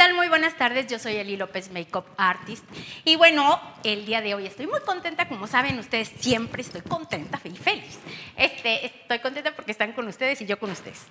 tal? Muy buenas tardes. Yo soy Eli López, Makeup Artist. Y bueno, el día de hoy estoy muy contenta. Como saben ustedes, siempre estoy contenta y feliz. Este, estoy contenta porque están con ustedes y yo con ustedes.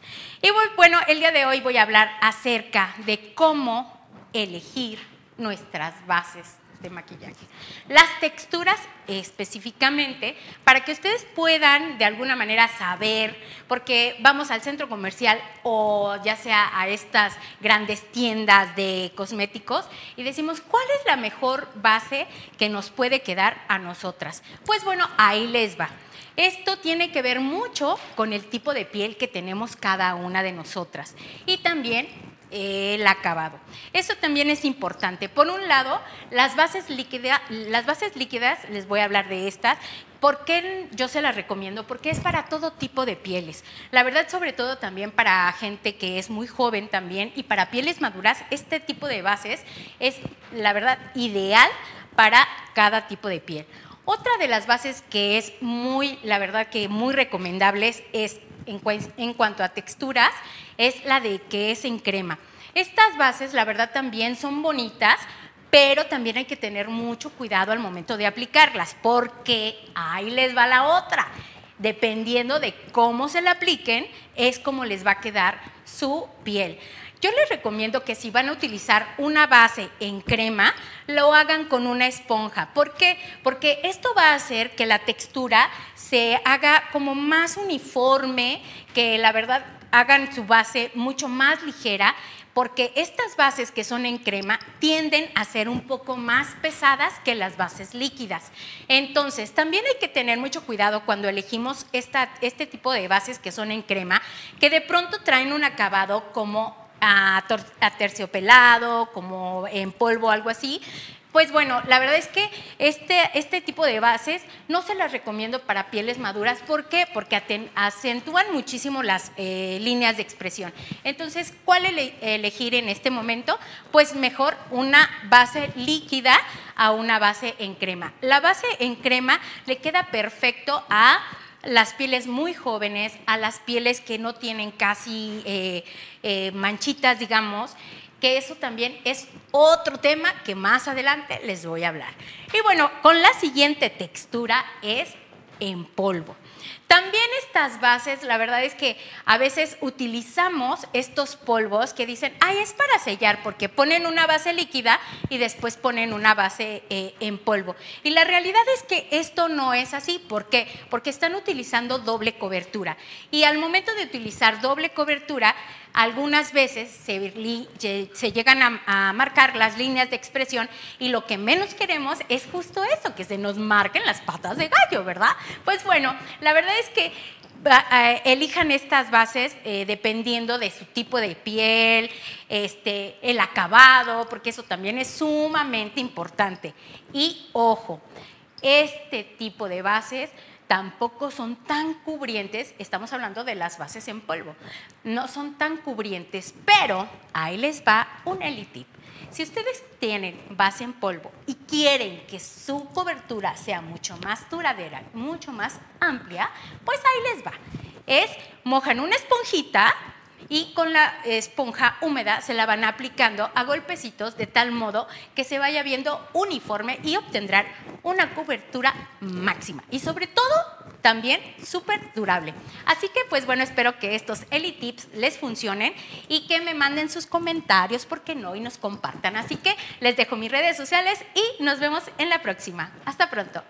Y bueno, el día de hoy voy a hablar acerca de cómo elegir nuestras bases de maquillaje. Las texturas específicamente para que ustedes puedan de alguna manera saber, porque vamos al centro comercial o ya sea a estas grandes tiendas de cosméticos y decimos, ¿cuál es la mejor base que nos puede quedar a nosotras? Pues bueno, ahí les va. Esto tiene que ver mucho con el tipo de piel que tenemos cada una de nosotras y también el acabado. Eso también es importante. Por un lado, las bases, líquidas, las bases líquidas, les voy a hablar de estas, ¿Por qué yo se las recomiendo? Porque es para todo tipo de pieles. La verdad, sobre todo también para gente que es muy joven también y para pieles maduras, este tipo de bases es, la verdad, ideal para cada tipo de piel. Otra de las bases que es muy, la verdad que muy recomendables es en, cuanto a texturas es la de que es en crema. Estas bases, la verdad, también son bonitas, pero también hay que tener mucho cuidado al momento de aplicarlas, porque ahí les va la otra. Dependiendo de cómo se la apliquen, es como les va a quedar su piel. Yo les recomiendo que si van a utilizar una base en crema, lo hagan con una esponja. ¿Por qué? Porque esto va a hacer que la textura se haga como más uniforme, que la verdad hagan su base mucho más ligera porque estas bases que son en crema tienden a ser un poco más pesadas que las bases líquidas. Entonces, también hay que tener mucho cuidado cuando elegimos esta, este tipo de bases que son en crema, que de pronto traen un acabado como a, terciopelado, como en polvo, algo así. Pues bueno, la verdad es que este, este tipo de bases no se las recomiendo para pieles maduras. ¿Por qué? Porque acentúan muchísimo las eh, líneas de expresión. Entonces, ¿cuál elegir en este momento? Pues mejor una base líquida a una base en crema. La base en crema le queda perfecto a las pieles muy jóvenes, a las pieles que no tienen casi eh, eh, manchitas, digamos, que eso también es otro tema que más adelante les voy a hablar. Y bueno, con la siguiente textura es en polvo. También estas bases, la verdad es que a veces utilizamos estos polvos que dicen, ay, es para sellar, porque ponen una base líquida y después ponen una base eh, en polvo. Y la realidad es que esto no es así. ¿Por qué? Porque están utilizando doble cobertura. Y al momento de utilizar doble cobertura, algunas veces se, llegan a, marcar las líneas de expresión y lo que menos queremos es justo eso, que se nos marquen las patas de gallo, ¿verdad? Pues bueno, la verdad es que elijan estas bases eh, dependiendo de su tipo de piel, este, el acabado, porque eso también es sumamente importante. Y ojo, este tipo de bases tampoco son tan cubrientes, estamos hablando de las bases en polvo, no son tan cubrientes, pero ahí les va un elitip. Si ustedes tienen base en polvo y quieren que su cobertura sea mucho más duradera, mucho más amplia, pues ahí les va. Es mojan una esponjita y con la esponja húmeda se la van aplicando a golpecitos de tal modo que se vaya viendo uniforme y obtendrán una cobertura máxima y sobre todo también súper durable. Así que pues bueno, espero que estos Eli Tips les funcionen y que me manden sus comentarios, porque no, y nos compartan. Así que les dejo mis redes sociales y nos vemos en la próxima. Hasta pronto.